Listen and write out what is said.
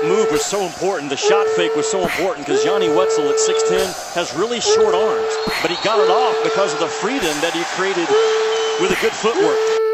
that move was so important. The shot fake was so important because Yanni Wetzel at 6'10 has really short arms. But he got it off because of the freedom that he created with a good footwork.